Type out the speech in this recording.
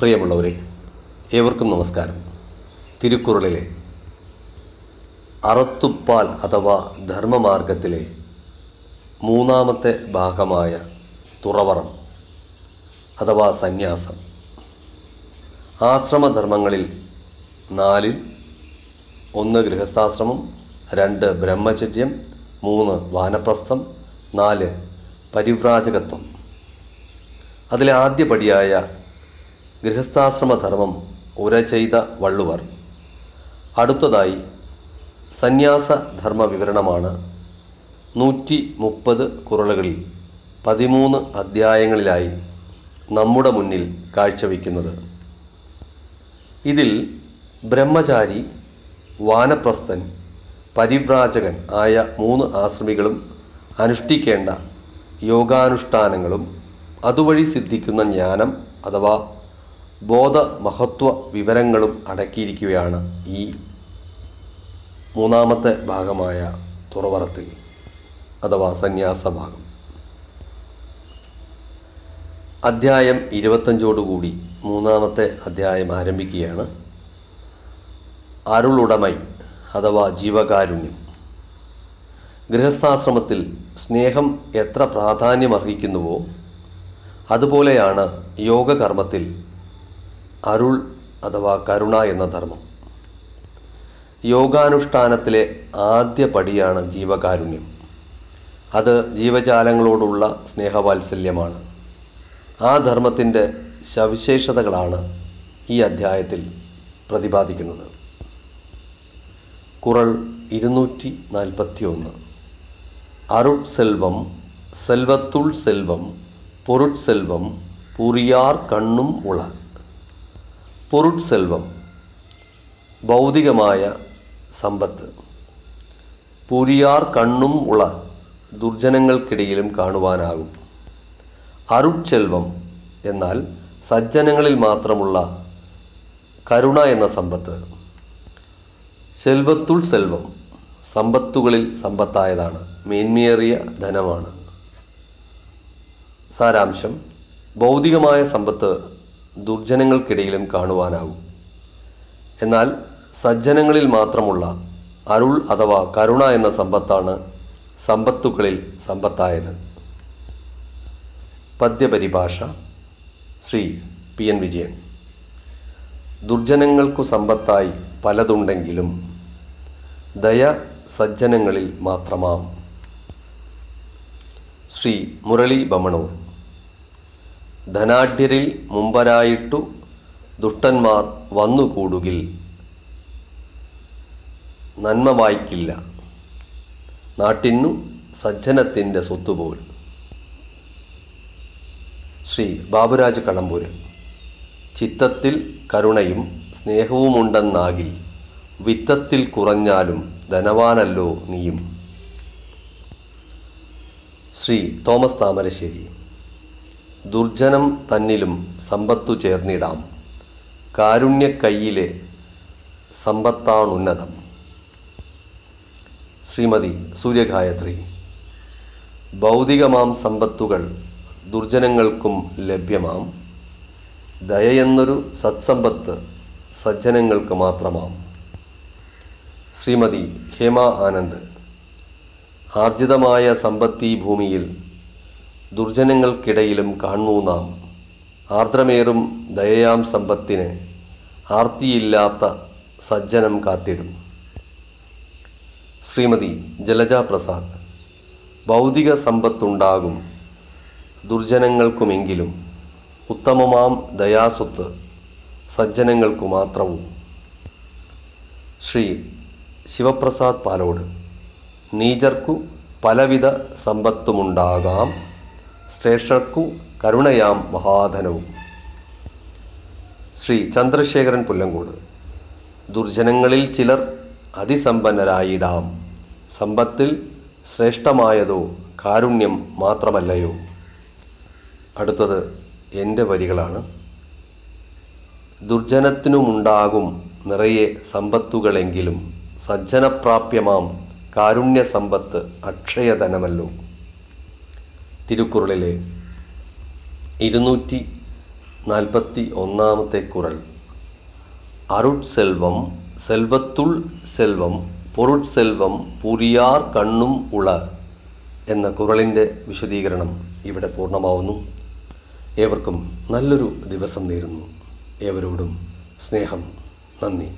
പ്രിയമുള്ളവരെ ഏവർക്കും നമസ്കാരം. തിരുക്കുറളിലെ അറത്തുപ്പാൽ അഥവാ ധർമ്മമാർഗത്തിലെ മൂന്നാമത്തെ ഭാഗമായ തുറവറം അഥവാ സന്യാസം. ആശ്രമധർമ്മങ്ങളിൽ നാലിൽ ഒന്ന് ഗൃഹസ്ഥാശ്രമം രണ്ട് ബ്രഹ്മചര്യം മൂന്ന് വാനപ്രസ്ഥം നാല് പരിവ്രാജകത്വം. അതിലെ ആദ്യ പടിയായ ഗൃഹസ്ഥാശ്രമധർമ്മം ഉര ചെയ്ത വള്ളുവർ. അടുത്തതായി സന്യാസധർമ്മ വിവരണമാണ് നൂറ്റി മുപ്പത് കുറളുകളിൽ പതിമൂന്ന് അധ്യായങ്ങളിലായി നമ്മുടെ മുന്നിൽ കാഴ്ചവെക്കുന്നത്. ഇതിൽ ബ്രഹ്മചാരി വാനപ്രസ്ഥൻ പരിവ്രാജകൻ ആയ മൂന്ന് ആശ്രമികളും അനുഷ്ഠിക്കേണ്ട യോഗാനുഷ്ഠാനങ്ങളും അതുവഴി സിദ്ധിക്കുന്ന ജ്ഞാനം അഥവാ ബോധമഹത്വ വിവരങ്ങളും അടക്കിയിരിക്കുകയാണ് ഈ മൂന്നാമത്തെ ഭാഗമായ തുറവറത്തിൽ അഥവാ സന്യാസ ഭാഗം. അധ്യായം ഇരുപത്തഞ്ചോടുകൂടി മൂന്നാമത്തെ അധ്യായം ആരംഭിക്കുകയാണ്. അരുളുടമൈ അഥവാ ജീവകാരുണ്യം. ഗൃഹസ്ഥാശ്രമത്തിൽ സ്നേഹം എത്ര പ്രാധാന്യമർഹിക്കുന്നുവോ അതുപോലെയാണ് യോഗകർമ്മത്തിൽ അരുൾ അഥവാ കരുണ എന്ന ധർമ്മം. യോഗാനുഷ്ഠാനത്തിലെ ആദ്യ പടിയാണ് ജീവകാരുണ്യം. അത് ജീവജാലങ്ങളോടുള്ള സ്നേഹവാത്സല്യമാണ്. ആ ധർമ്മത്തിന്റെ സവിശേഷതകളാണ് ഈ അധ്യായത്തിൽ പ്രതിപാദിക്കുന്നത്. കുറൾ ഇരുന്നൂറ്റി നാൽപ്പത്തി ഒന്ന് അരുൾ സെൽവം സെൽവത്തുൾ സെൽവം പൊരുട് സെൽവം പുറിയാർ കണ്ണും ഉള പൊരുട് സെൽവം ഭൗതികമായ സമ്പത്ത്. പുരിയാർ കണ്ണും ഉള ദുർജനങ്ങൾക്കിടയിലും കാണുവാനാകും. അരുട്സെൽവം എന്നാൽ സജ്ജനങ്ങളിൽ മാത്രമുള്ള കരുണ എന്ന സമ്പത്ത്. സെൽവത്തുൾ സെൽവം സമ്പത്തുകളിൽ സമ്പത്തായതാണ്. മേന്മേറിയ ധനമാണ്. സാരാംശം. ഭൗതികമായ സമ്പത്ത് ദുർജനങ്ങൾക്കിടയിലും കാണുവാനാവും. എന്നാൽ സജ്ജനങ്ങളിൽ മാത്രമുള്ള അരുൾ അഥവാ കരുണ എന്ന സമ്പത്താണ് സമ്പത്തുകളിൽ സമ്പത്തായത്. പദ്യപരിഭാഷ ശ്രീ പി എൻ വിജയൻ. ദുർജനങ്ങൾക്കു സമ്പത്തായി പലതുണ്ടെങ്കിലും ദയ സജ്ജനങ്ങളിൽ മാത്രമാം ശ്രീ മുരളി ബമണൂർ. ധനാഢ്യരിൽ മുമ്പരായിട്ടു ദുഷ്ടന്മാർ വന്നുകൂടുകിൽ. നന്മ വായിക്കില്ല. നാട്ടിന്നു സജ്ജനത്തിന്റെ സ്വത്തുപോൽ. ശ്രീ ബാബുരാജ് കടമ്പൂര് ചിത്തത്തിൽ കരുണയും സ്നേഹവുമുണ്ടെന്നാകിൽ വിത്തത്തിൽ കുറഞ്ഞാലും ധനവാനല്ലോ നീയും. ശ്രീ തോമസ് താമരശ്ശേരി. ദുർജനം തന്നിലും സമ്പത്തു ചേർന്നിടാം. കാരുണ്യക്കൈയിലെ സമ്പത്താണുന്നതം. ശ്രീമതി സൂര്യഗായത്രി ഭൗതികമാം സമ്പത്തുകൾ ദുർജനങ്ങൾക്കും ലഭ്യമാം. ദയയെന്നൊരു സത്സമ്പത്ത് സജ്ജനങ്ങൾക്ക് മാത്രമാം. ശ്രീമതി ഹേമ ആനന്ദ് ആർജിതമായ സമ്പത്തി ഭൂമിയിൽ ദുർജനങ്ങൾക്കിടയിലും കാണൂ നാം. ആർദ്രമേറും ദയയാം സമ്പത്തിന് ആർത്തിയില്ലാത്ത സജ്ജനം കാത്തിടും ശ്രീമതി ജലജ പ്രസാദ് ഭൗതിക സമ്പത്തുണ്ടാകും ദുർജനങ്ങൾക്കുമെങ്കിലും ഉത്തമമാം ദയാസ്വത്ത് സജ്ജനങ്ങൾക്കു മാത്രവും. ശ്രീ ശിവപ്രസാദ് പാലോട് നീചർക്കു പലവിധ സമ്പത്തുമുണ്ടാകാം. ശ്രേഷ്ഠർക്കു കരുണയാം മഹാധനവും. ശ്രീ ചന്ദ്രശേഖരൻ പുല്ലങ്കോട്. ദുർജനങ്ങളിൽ ചിലർ അതിസമ്പന്നരായിടാം. സമ്പത്തിൽ ശ്രേഷ്ഠമായതോ കാരുണ്യം മാത്രമല്ലയോ. അടുത്തത് എന്റെ വരികളാണ്. ദുർജനത്തിനുമുണ്ടാകും നിറയെ സമ്പത്തുകളെങ്കിലും സജ്ജനപ്രാപ്യമാം കാരുണ്യ സമ്പത്ത് അക്ഷയധനമല്ലോ. തിരുക്കുറളിലെ ഇരുന്നൂറ്റി നാൽപ്പത്തി ഒന്നാമത്തെ കുറൽ അരുട്സെൽവം സെൽവത്തുൾ സെൽവം പൊരുട്സെൽവം പുരിയാർ കണ്ണും ഉള എന്ന കുറളിന്റെ വിശദീകരണം ഇവിടെ പൂർണമാവുന്നു. ഏവർക്കും നല്ലൊരു ദിവസം നേരുന്നു. ഏവരോടും സ്നേഹം നന്ദി.